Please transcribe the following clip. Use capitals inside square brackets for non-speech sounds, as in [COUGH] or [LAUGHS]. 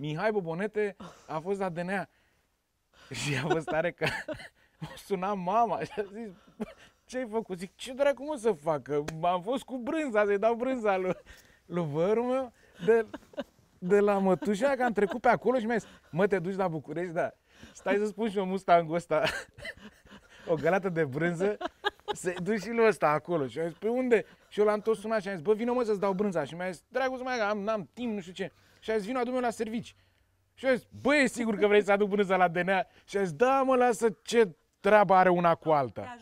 Mihai Bobonete a fost la DNA. Și a fost tare că [LAUGHS] m-a sunat mama și a zis, ce ai făcut? Zic, ce dracu mă să fac? Că am fost cu brânza, să-i dau brânza lui, lui vărul meu de, de la mătușa, că am trecut pe acolo și mi-a zis, mă, te duci la București? Da. Stai să spun și eu mustangul ăsta, [LAUGHS] o gălată de brânză, să duci și lui ăsta acolo. Și a zis, pe unde? Și eu l-am tot sunat și am zis, bă, vină mă să-ți dau brânza. Și mi-a zis, dragul să mai am, n-am timp, nu știu ce. Și a zis, vină, adu la servici. Și a zis, bă, e sigur că vrei să aduc brânza la DNA? Și a zis, da, mă, lasă ce treabă are una cu alta.